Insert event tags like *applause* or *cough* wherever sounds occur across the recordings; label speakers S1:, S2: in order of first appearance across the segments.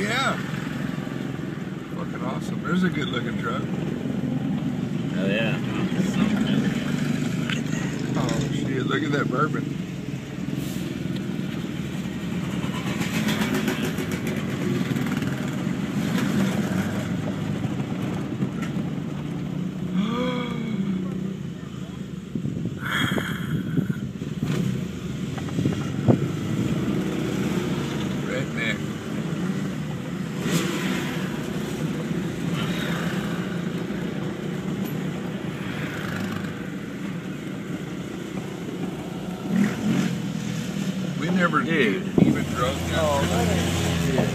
S1: Yeah. Fucking awesome. There's a good looking truck.
S2: Oh yeah.
S1: Oh shit, look at that bourbon.
S2: Dude.
S1: even drove down.
S3: Oh, that ain't shit.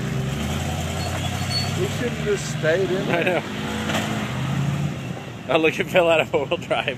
S3: We should have just stayed in
S2: I
S3: there.
S2: know. Oh look, it fell out of four wheel drive.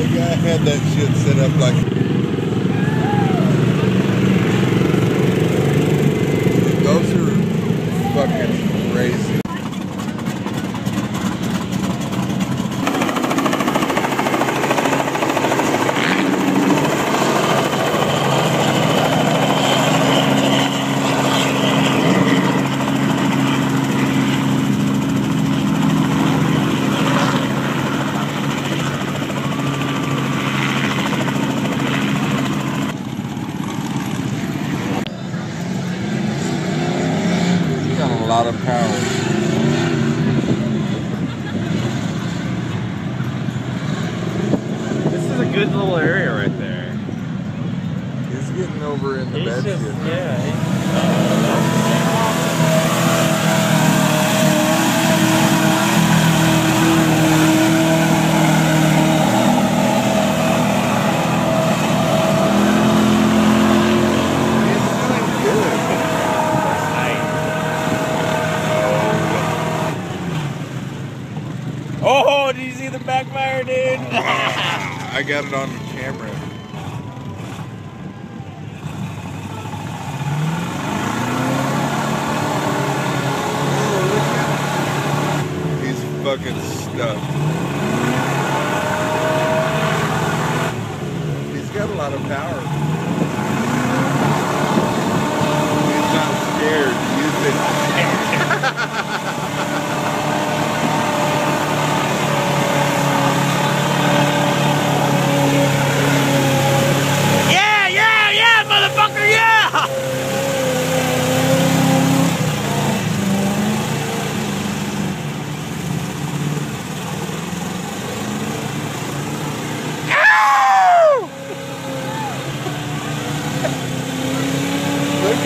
S1: That guy had that shit set up like. Those are fucking crazy. He's got a lot of power.
S4: This is a good little area right there.
S1: He's getting over in the
S4: He's
S1: bed
S4: just,
S1: shit.
S4: yeah. he's-
S1: He's doing good.
S2: Oh, did you see the backfire, dude? *laughs*
S1: I got it on camera. He's fucking stuffed. He's got a lot of power. He's not scared. Use it.
S2: yeah, yeah, yeah, motherfucker, yeah!
S1: Look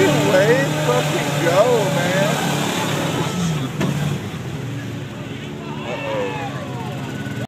S1: at Wade fucking go, man.